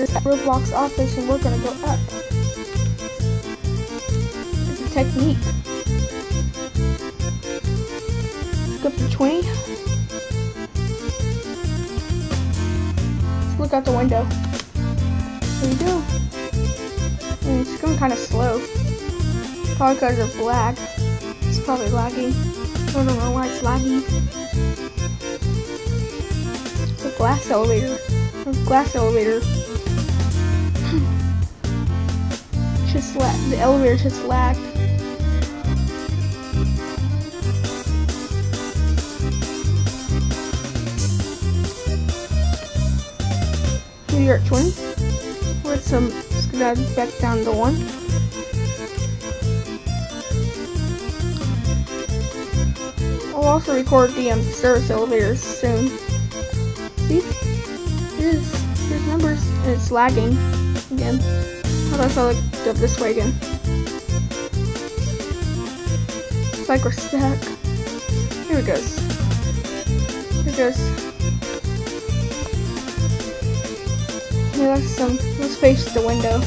at Roblox office and we're gonna go up. It's a technique. Up to 20. Let's look out the window. There we go. And it's going kind of slow. Probably because of lag. It's probably lagging. I don't know why it's laggy. It's a glass elevator. A glass elevator. just lag. The elevator just lagged. Here you're at 20. We're at some skedaddle back down to 1. I'll also record the um, service elevators soon. See? Here's, here's numbers. And it's lagging again. How about if I look up this way again? It's like we're stuck. Here it goes. Here it goes. Yeah, let's, um, let's face the window.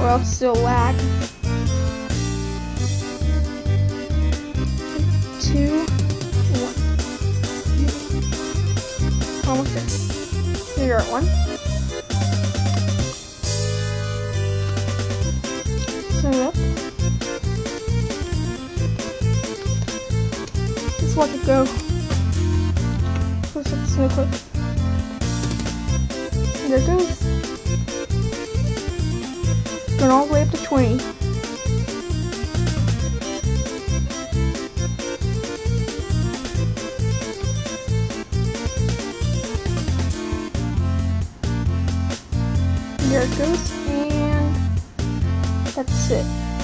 Or else still lag. Two, one. Almost there. Here you're at one. It up. Just watch it go. Let's this real quick. And there it goes. Going all the way up to 20. There it goes, that's it.